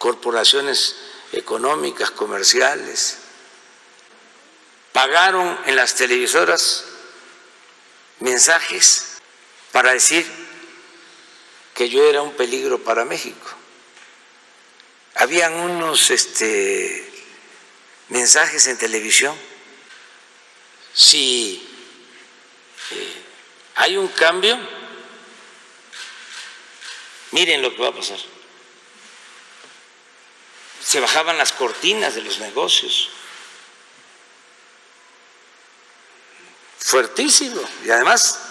corporaciones económicas, comerciales, pagaron en las televisoras mensajes para decir que yo era un peligro para México. Habían unos este, mensajes en televisión. Si eh, hay un cambio, miren lo que va a pasar. Se bajaban las cortinas de los negocios. Fuertísimo. Y además